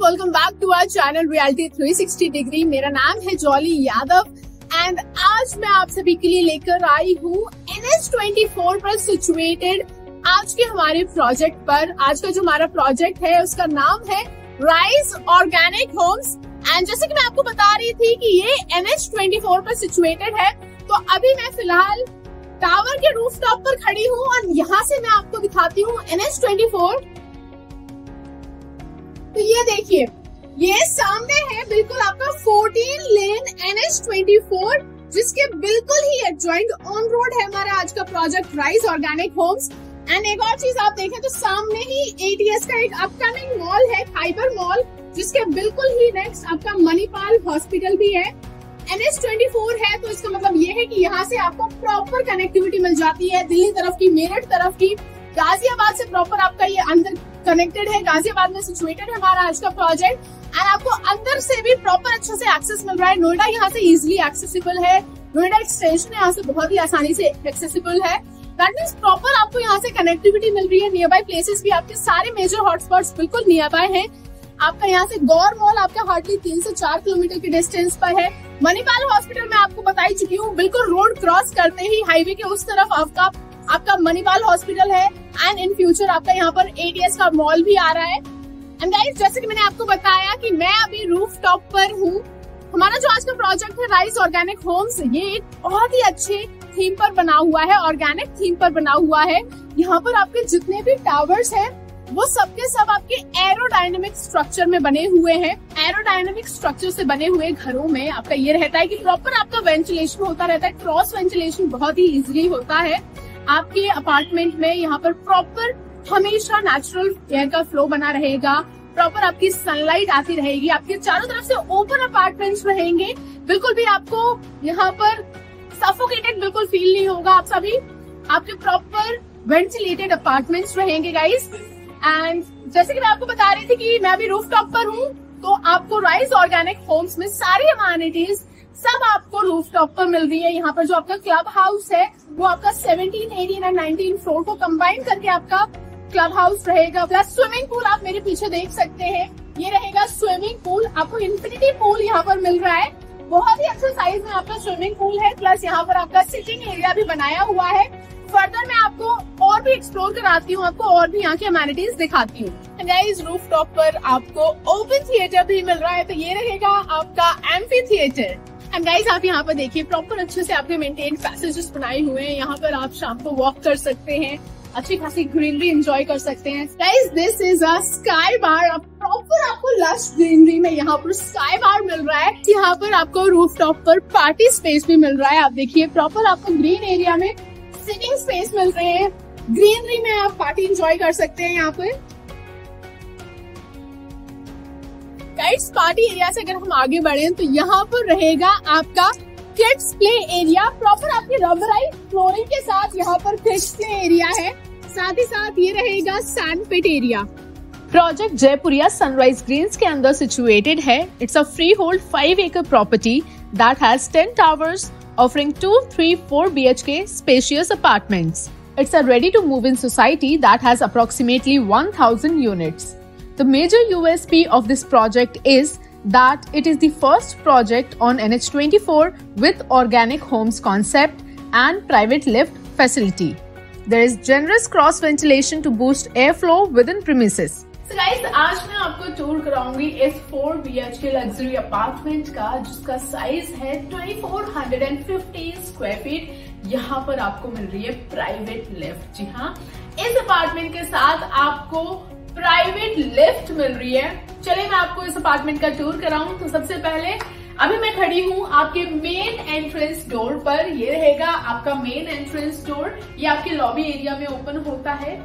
Welcome back to channel reality 360 degree मेरा नाम है जॉली यादव एंड आज मैं आप सभी के लिए लेकर आई हूँ एन एच ट्वेंटी फोर पर सिचुएटेड आज के हमारे प्रोजेक्ट पर। आज का जो हमारा प्रोजेक्ट है, उसका नाम है राइस ऑर्गेनिक होम्स एंड जैसे कि मैं आपको बता रही थी कि ये एन एच ट्वेंटी फोर पर सिचुएटेड है तो अभी मैं फ़िलहाल टावर के रूफ टॉप पर खड़ी हूँ और यहाँ से मैं आपको दिखाती हूँ एन एच ट्वेंटी फोर तो ये देखिए, ये सामने है बिल्कुल आपका 14 lane N H twenty four जिसके बिल्कुल ही एडजॉइंट ऑन रोड है हमारा आज का project rise organic homes and एक और चीज़ आप देखें तो सामने ही एटीएस का एक अपकमिंग मॉल है खाइबर मॉल जिसके बिल्कुल ही नेक्स्ट आपका मणिपाल हॉस्पिटल भी है। एन एस ट्वेंटी फोर है तो इसका मतलब ये है कि यहाँ से आपको प्रॉपर कनेक्टिविटी मिल जाती है, दिल्ली तरफ़ की, मेरठ तरफ़ की। गाजियाबाद से प्रॉपर आपका ये अंदर कनेक्टेड है। गाजियाबाद में सिचुएटेड है हमारा आज का प्रोजेक्ट एंड आपको अंदर से भी प्रॉपर अच्छे से एक्सेस मिल रहा है। नोएडा यहाँ से इजिली एक्सेसिबल है। नोएडा एक्सटेंशन यहाँ से बहुत ही आसानी से एक्सेसिबल है। दैट मीन्स प्रॉपर आपको यहाँ से कनेक्टिविटी मिल रही है। नियर बाय प्लेसेस भी आपके सारे मेजर हॉटस्पॉट बिल्कुल नियर बाय है। आपका यहाँ से गौर मॉल आपका हार्डली तीन से चार किलोमीटर के डिस्टेंस पर है। मणिपाल हॉस्पिटल में आपको बताई चुकी हूँ, बिल्कुल रोड क्रॉस करते ही हाईवे के उस तरफ़ आपका आपका मणिपाल हॉस्पिटल है एंड इन फ्यूचर आपका यहाँ पर एटीएस का मॉल भी आ रहा है। एंड गाइस जैसे कि मैंने आपको बताया कि मैं अभी रूफ टॉप पर हूँ। हमारा जो आज का प्रोजेक्ट है राइस ऑर्गेनिक होम्स ये एक बहुत ही अच्छे थीम पर बना हुआ है ऑर्गेनिक थीम पर बना हुआ है। यहाँ पर आपके जितने भी टावर्स हैं वो सबके सब आपके एरोडायनेमिक स्ट्रक्चर में बने हुए हैं। एरोडायनेमिक स्ट्रक्चर से बने हुए घरों में आपका ये रहता है कि प्रॉपर आपका वेंटिलेशन होता रहता है। क्रॉस वेंटिलेशन बहुत ही इजिली होता है। आपके अपार्टमेंट में यहाँ पर प्रॉपर हमेशा नेचुरल एयर का फ्लो बना रहेगा। प्रॉपर आपकी सनलाइट आती रहेगी। आपके चारों तरफ़ से ओपन अपार्टमेंट्स रहेंगे। बिल्कुल भी आपको यहाँ पर सफोकेटेड बिल्कुल फील नहीं होगा। आप सभी आपके प्रॉपर वेंटिलेटेड अपार्टमेंट्स रहेंगे गाइस एंड जैसे कि मैं आपको बता रही थी कि मैं अभी रूफ टॉप पर हूँ तो आपको राइस ऑर्गेनिक होम्स में सारी अम्यूनिटीज सब आपको रूफ टॉप पर मिल रही है। यहाँ पर जो आपका क्लब हाउस है वो आपका 17, 18 एंड 19 फ्लोर को कंबाइन करके आपका क्लब हाउस रहेगा। प्लस स्विमिंग पूल आप मेरे पीछे देख सकते हैं। ये रहेगा स्विमिंग पूल आपको इन्फिनिटी पूल यहाँ पर मिल रहा है। बहुत ही अच्छा साइज़ में आपका स्विमिंग पूल है। प्लस यहाँ पर आपका सिटिंग एरिया भी बनाया हुआ है। फर्दर मैं आपको और भी एक्सप्लोर कराती हूँ, आपको और भी यहाँ की अमेनिटीज दिखाती हूँ। गाइस रूफ टॉप पर आपको ओपन थिएटर भी मिल रहा है तो ये रहेगा आपका एम्फी थिएटर एंड गाइस आप यहाँ पर देखिए प्रॉपर अच्छे से आपने मेंटेन पैसेजेस बनाए हुए हैं। यहाँ पर आप शाम को वॉक कर सकते हैं, अच्छी खासी ग्रीनरी एंजॉय कर सकते हैं। Guys this is a sky bar proper आपको लश ग्रीनरी में यहाँ पर स्काई बार मिल रहा है। यहाँ पर आपको रूफ टॉप पर पार्टी स्पेस भी मिल रहा है। आप देखिए प्रॉपर आपको ग्रीन एरिया में सिटिंग स्पेस मिल रहे हैं। ग्रीनरी में आप पार्टी एंजॉय कर सकते हैं यहाँ पे। गाइड्स पार्टी एरिया से अगर हम आगे बढ़े तो यहाँ पर रहेगा आपका किड्स प्ले एरिया प्रॉपर आपके रबराइट फ्लोरिंग के साथ यहाँ पर किड्स प्ले एरिया है। साथ ही साथ ये रहेगा sand pit area project Jaipuria sunrise greens के अंदर सिचुएटेड है। It's a freehold five acre property that has ten towers offering 2, 3, 4 BHK spacious apartments. It's a ready to move in society that has approximately 1000 units. The major USP of this project is that it is the first project on NH24 with organic homes concept and private lift facility. There is generous cross ventilation to boost airflow within premises. So guys, आज मैं आपको tour कराऊँगी इस 4 BHK luxury apartment का जिसका size है 2450 square feet यहाँ पर आपको मिल रही है प्राइवेट लिफ्ट जी हाँ इस अपार्टमेंट के साथ आपको प्राइवेट लिफ्ट मिल रही है। चलिए मैं आपको इस अपार्टमेंट का टूर कराऊं। तो सबसे पहले अभी मैं खड़ी हूँ आपके मेन एंट्रेंस डोर पर। ये रहेगा आपका मेन एंट्रेंस डोर ये आपके लॉबी एरिया में ओपन होता है।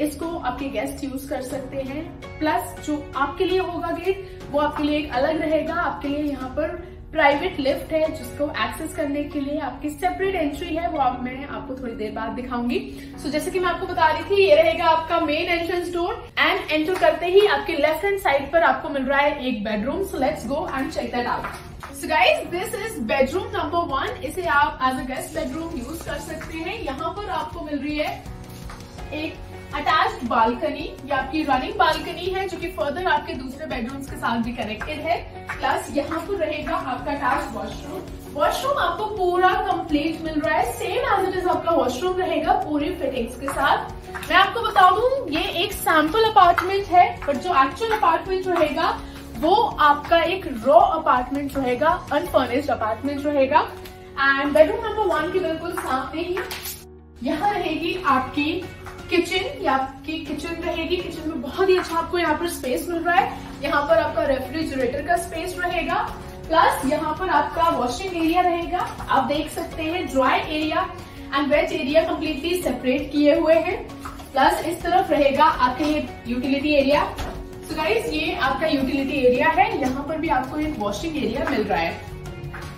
इसको आपके गेस्ट यूज़ कर सकते हैं। प्लस जो आपके लिए होगा गेट वो आपके लिए एक अलग रहेगा। आपके लिए यहाँ पर प्राइवेट लिफ्ट है जिसको एक्सेस करने के लिए आपकी सेपरेट एंट्री है। वो आप मैं आपको थोड़ी देर बाद दिखाऊँगी। सो so, जैसे कि मैं आपको बता रही थी ये रहेगा आपका main entrance door and enter करते ही आपके लेफ़्ट हैंड साइड पर आपको मिल रहा है एक bedroom so let's go and check that out so guys this is bedroom number one इसे आप as a guest bedroom use कर सकते हैं। यहाँ पर आपको मिल रही है एक अटैच बालकनी ये आपकी रनिंग बालकनी है, जो कि फर्दर आपके दूसरे बेडरूम्स के साथ भी कनेक्टेड है। प्लस यहाँ पर रहेगा आपका अटैच वॉशरूम वॉशरूम आपको पूरा कंप्लीट मिल रहा है। सेम एज इट इज़ आपका वॉशरूम रहेगा पूरी फिटिंग्स के साथ। मैं आपको बता दूँ, ये एक सैंपल अपार्टमेंट है बट जो एक्चुअल अपार्टमेंट रहेगा, वो आपका एक रॉ अपार्टमेंट रहेगा अनफर्निश्ड अपार्टमेंट रहेगा। एंड बेडरूम नंबर वन के बिल्कुल सामने ही, यहाँ रहेगी आपकी किचन या आपकी किचन रहेगी। किचन में बहुत ही अच्छा आपको यहाँ पर स्पेस मिल रहा है। यहाँ पर आपका रेफ्रिजरेटर का स्पेस रहेगा। प्लस यहाँ पर आपका वॉशिंग एरिया रहेगा। आप देख सकते हैं dry area and wet area completely separate किए हुए हैं। प्लस इस तरफ़ रहेगा आपके यूटिलिटी एरिया सो गाइस ये आपका यूटिलिटी एरिया है। यहाँ पर भी आपको एक वॉशिंग एरिया मिल रहा है।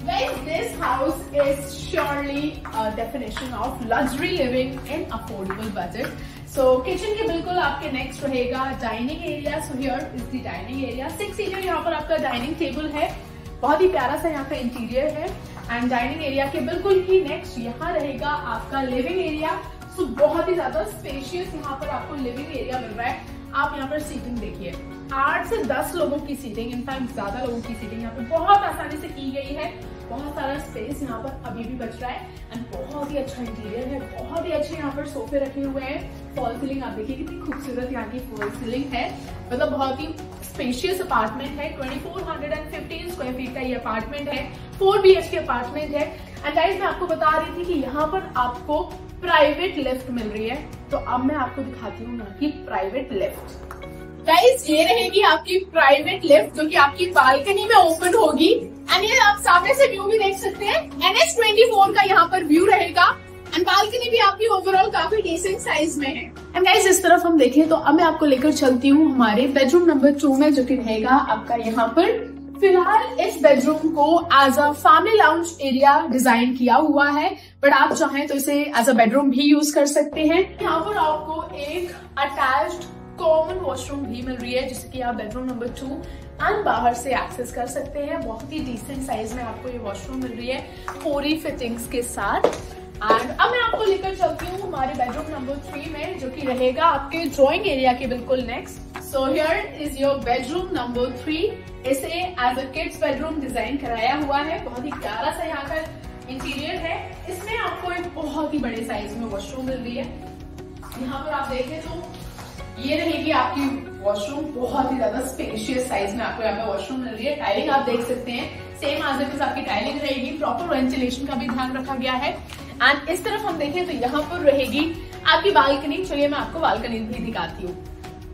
Guys, this house is surely a definition of luxury living in affordable budget. So kitchen के बिल्कुल आपके नेक्स्ट रहेगा dining area so here is the dining area six seater यहाँ पर आपका डाइनिंग टेबल है. बहुत ही प्यारा सा यहाँ का इंटीरियर है. एंड डाइनिंग एरिया के बिल्कुल ही नेक्स्ट यहाँ रहेगा आपका लिविंग एरिया सो बहुत ही ज़्यादा स्पेशियस यहाँ पर आपको लिविंग एरिया मिल रहा है. आप यहाँ पर सीटिंग देखिए। आठ से दस लोगों की सीटिंग इनफैक्ट ज़्यादा लोगों की सीटिंग यहाँ पर बहुत आसानी से की गई है। बहुत सारा स्पेस यहाँ पर अभी भी बच रहा है। एंड बहुत ही अच्छा इंटीरियर है। बहुत ही अच्छे यहाँ पर सोफे रखे हुए हैं। फॉल सीलिंग आप देखिए कितनी खूबसूरत यहाँ की फॉल सीलिंग है। मतलब बहुत ही स्पेशियस अपार्टमेंट है। 2415 स्क्वायर फीट का ये अपार्टमेंट है। फोर बी के अपार्टमेंट है। एंड गाइज़ मैं आपको बता रही थी कि यहाँ पर आपको प्राइवेट लिफ्ट मिल रही है। तो अब मैं आपको दिखाती हूँ ना की प्राइवेट लिफ्ट गाइज़ ये रहेगी आपकी प्राइवेट लिफ्ट जो कि आपकी बालकनी में ओपन होगी। एंड ये आप सामने से व्यू भी देख सकते हैं। एन एस ट्वेंटी फोर का यहाँ पर व्यू रहेगा। एंड बालकनी भी आपकी ओवरऑल काफ़ी डिसेंट साइज़ में है। एंड गाइज़ इस तरफ़ हम देखें तो अब मैं आपको लेकर चलती हूँ हमारे बेडरूम नंबर टू में, जो कि रहेगा आपका यहाँ पर फ़िलहाल इस बेडरूम को as a family lounge area design किया हुआ है बट आप चाहें तो इसे एज अ बेडरूम भी यूज़ कर सकते हैं। यहाँ पर आपको एक अटैच्ड कॉमन वॉशरूम भी मिल रही है जिससे कि आप बेडरूम नंबर टू एंड बाहर से एक्सेस कर सकते हैं। बहुत ही डिसेंट साइज़ में आपको ये वॉशरूम मिल रही है पूरी फिटिंग्स के साथ। एंड अब मैं आपको लेकर चलती हूँ हमारे बेडरूम नंबर थ्री में, जो कि रहेगा आपके ड्रॉइंग एरिया के बिल्कुल next so here is your bedroom number three इसे as a kids bedroom design कराया हुआ है। बहुत ही प्यारा सा यहाँ का इंटीरियर है। इसमें आपको एक बहुत ही बड़े साइज़ में वॉशरूम मिल रही है। यहाँ पर आप देखें तो ये रहेगी आपकी वॉशरूम बहुत ही ज़्यादा स्पेशियस साइज़ में आपको यहाँ पे वॉशरूम मिल रही है। टाइलिंग आप देख सकते हैं। सेम आज इट आपकी टाइलिंग रहेगी। प्रॉपर वेंटिलेशन का भी ध्यान रखा गया है। एंड इस तरफ़ हम देखें तो यहाँ पर रहेगी आपकी बालकनी चलिए मैं आपको बालकनी भी दिखाती हूँ।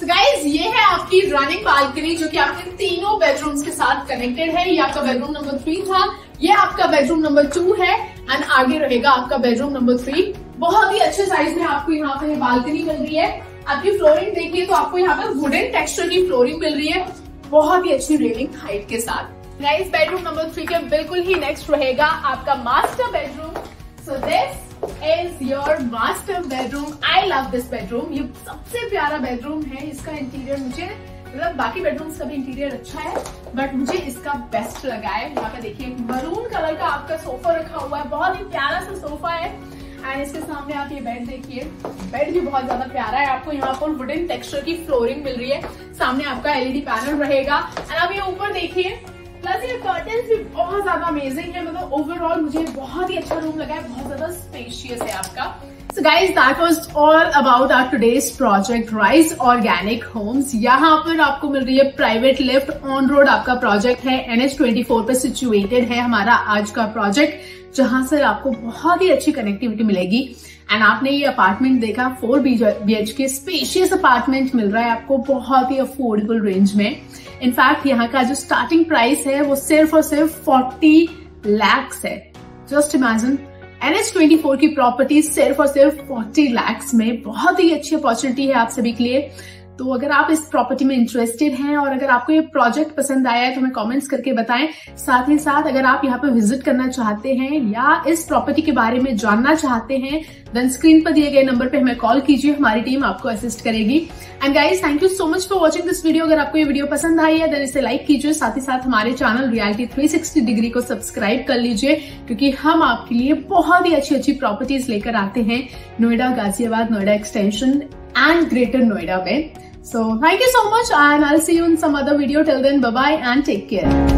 So guys, ये है आपकी रनिंग बालकनी जो कि आपके तीनों बेडरूम्स के साथ कनेक्टेड है। ये आपका बेडरूम नंबर थ्री था। ये आपका बेडरूम नंबर टू है। एंड आगे रहेगा आपका बेडरूम नंबर थ्री बहुत ही अच्छे साइज़ में आपको यहाँ पे बालकनी मिल रही है। आपकी फ्लोरिंग देखिए तो आपको यहाँ पर वुडन टेक्सचर की फ्लोरिंग मिल रही है। बहुत ही अच्छी रेलिंग हाइट के साथ। गाइस बेडरूम नंबर थ्री के बिल्कुल ही नेक्स्ट रहेगा आपका master bedroom so this is your master bedroom I love this bedroom ये सबसे प्यारा बेडरूम है इसका इंटीरियर मुझे मतलब बाकी बेडरूम्स का भी इंटीरियर अच्छा है बट मुझे इसका बेस्ट लगा है। यहाँ पे देखिए मरून कलर का आपका सोफा रखा हुआ है, बहुत ही प्यारा सा सोफा है। एंड इसके सामने आप ये बेड देखिए बेड भी बहुत ज़्यादा प्यारा है। आपको यहाँ पर वुडन टेक्सचर की फ्लोरिंग मिल रही है। सामने आपका एलईडी पैनल रहेगा। एंड आप ये ऊपर देखिए प्लस ये कर्टन भी बहुत ज़्यादा अमेजिंग है। मतलब ओवरऑल मुझे बहुत ही अच्छा रूम लगा है, बहुत ज़्यादा स्पेशियस है आपका। So guys, that was all about our today's project Rise Organic Homes. यहाँ पर आपको मिल रही है प्राइवेट लिफ्ट ऑन रोड आपका प्रोजेक्ट है. एनएच ट्वेंटी फोर पे सिचुएटेड है हमारा आज का प्रोजेक्ट जहाँ से आपको बहुत ही अच्छी कनेक्टिविटी मिलेगी. एंड आपने ये अपार्टमेंट देखा four B H K spacious apartment मिल रहा है आपको बहुत ही अफोर्डेबल रेंज में. इनफैक्ट यहाँ का जो स्टार्टिंग प्राइस है वो सिर्फ़ और सिर्फ़ फोर्टी लैक्स है. Just imagine NH twenty four की प्रॉपर्टी सिर्फ़ और सिर्फ़ फोर्टी लैक्स में बहुत ही अच्छी अपॉर्चुनिटी है आप सभी के लिए। तो अगर आप इस प्रॉपर्टी में इंटरेस्टेड हैं और अगर आपको ये प्रोजेक्ट पसंद आया है तो हमें कमेंट्स करके बताएँ। साथ ही साथ, अगर आप यहाँ पे विज़िट करना चाहते हैं या इस प्रॉपर्टी के बारे में जानना चाहते हैं देन स्क्रीन पर दिए गए नंबर पे हमें कॉल कीजिए, हमारी टीम आपको असिस्ट करेगी। And guys thank you so much for watching this video अगर आपको ये वीडियो पसंद आई है देन इसे लाइक कीजिए। साथ ही साथ हमारे चैनल रियलिटी 360 डिग्री को सब्सक्राइब कर लीजिए, क्योंकि हम आपके लिए बहुत ही अच्छी अच्छी प्रॉपर्टीज़ लेकर आते हैं। Noida, Ghaziabad, Noida extension and greater Noida में। So thank you so much and I'll see you in some other video. Till then, bye-bye and take care.